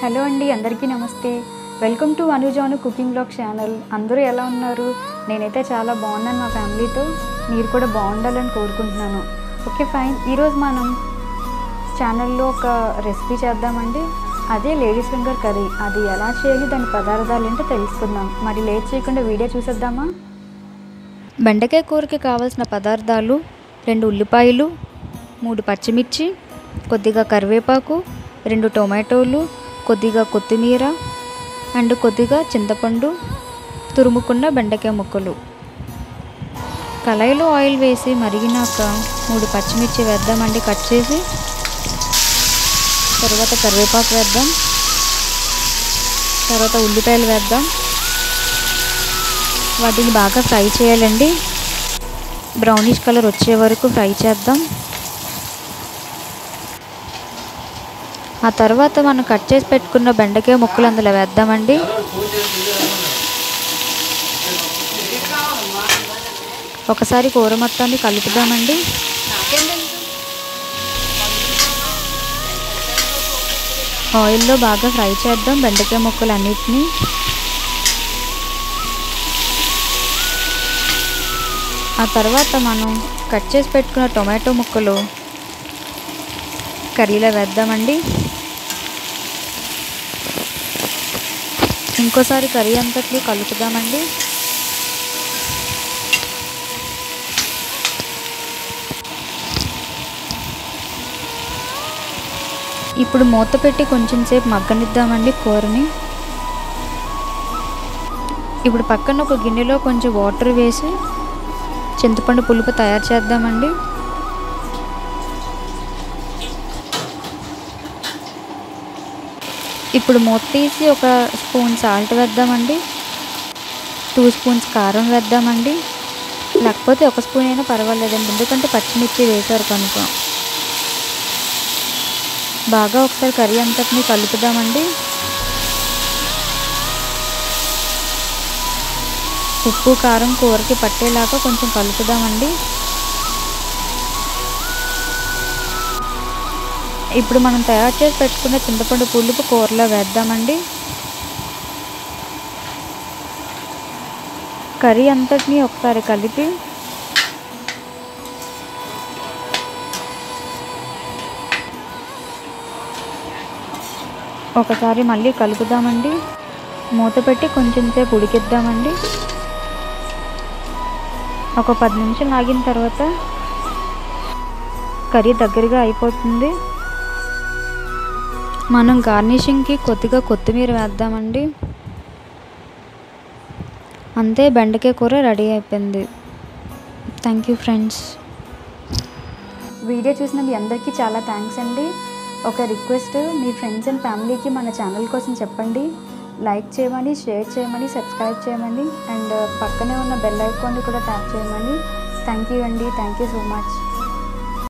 Hello అండి అందరికీ నమస్తే. Welcome to Anujanu cooking blog channel. అందరూ ఎలా ఉన్నారు? నేనైతే చాలా బాగున్నాను మా ఫ్యామిలీతో. మీరు కూడా బాగుండాలని కోరుకుంటున్నాను. Okay fine. ఈరోజు మనం ఛానల్లో ఒక రెసిపీ చేద్దామండి. అదే లేడీస్ ఫింగర్ కర్రీ. అది ఎలా చేయాలి దాని పదార్థాలు ఏంటో తెలుసుకుందాం. మరి లేట్ చేయకుండా వీడియో చూసేద్దామా? బెండకాయ కూరకి కావాల్సిన పదార్థాలు రెండు ఉల్లిపాయలు మూడు పచ్చిమిర్చి కొద్దిగా కరివేపాకు రెండు టొమాటోలు కొద్దిగా కొత్తిమీర అండ్ కొద్దిగా చింతపండు తురుముకున్న బెండకాయ ముక్కలు. కళాయిలో ఆయిల్ వేసి మరిగినాక మూడు పచ్చిమిర్చి వేద్దామండి కట్ చేసి. తర్వాత కరివేపాకు వేద్దాం. తర్వాత ఉల్లిపాయలు వేద్దాం. వాటిని బాగా ఫ్రై చేయాలండి. బ్రౌనిష్ కలర్ వచ్చే వరకు ఫ్రై చేద్దాం. ఆ తర్వాత మనం కట్ చేసి పెట్టుకున్న బెండకాయ ముక్కలు అందులో వేద్దామండి. ఒకసారి కూర మొత్తాన్ని కలుపుదామండి. ఆయిల్లో బాగా ఫ్రై చేద్దాం బెండకాయ ముక్కలు అన్నిటినీ ఆ తర్వాత మనం కట్ చేసి పెట్టుకున్న టొమాటో ముక్కలు కర్రీలో వేద్దామండి. ఇంకోసారి కర్రీ అంతట్లో కలుపుదామండి. ఇప్పుడు మూత పెట్టి కొంచెం సేపు మగ్గనిద్దామండి కూరని. ఇప్పుడు పక్కన ఒక గిన్నెలో కొంచెం వాటర్ వేసి చింతపండు పులుపు తయారు చేద్దామండి. ఇప్పుడు మూత తీసి ఒక స్పూన్ సాల్ట్ వేద్దామండి. టూ స్పూన్స్ కారం వేద్దామండి. లేకపోతే ఒక స్పూన్ అయినా పర్వాలేదండి ఎందుకంటే పచ్చిమిర్చి వేశారు కనుక. బాగా ఒకసారి కర్రీ అంతటిని కలుపుదామండి. ఉప్పు కారం కూరకి పట్టేలాగా కొంచెం కలుపుదామండి. ఇప్పుడు మనం తయారు చేసి పెట్టుకున్న చింతపండు పులుపు కూరలో వేద్దామండి. కర్రీ అంతటిని ఒకసారి కలిపి ఒకసారి మళ్ళీ కలుపుదామండి. మూత పెట్టి కొంచెం సేపు ఉడికిద్దామండి. ఒక పది నిమిషం ఆగిన తర్వాత కర్రీ దగ్గరగా అయిపోతుంది. మనం గార్నిషింగ్కి కొద్దిగా కొత్తిమీర వేద్దామండి. అంతే బెండకాయ కూర రెడీ అయిపోయింది. థ్యాంక్ యూ ఫ్రెండ్స్ వీడియో చూసిన మీ అందరికీ చాలా థ్యాంక్స్ అండి. ఒక రిక్వెస్ట్ మీ ఫ్రెండ్స్ అండ్ ఫ్యామిలీకి మన ఛానల్ కోసం చెప్పండి. లైక్ చేయమని షేర్ చేయమని సబ్స్క్రైబ్ చేయమని అండ్ పక్కనే ఉన్న బెల్ ఐకాన్ని కూడా ట్యాప్ చేయమని. థ్యాంక్ యూ అండి. Thank you so much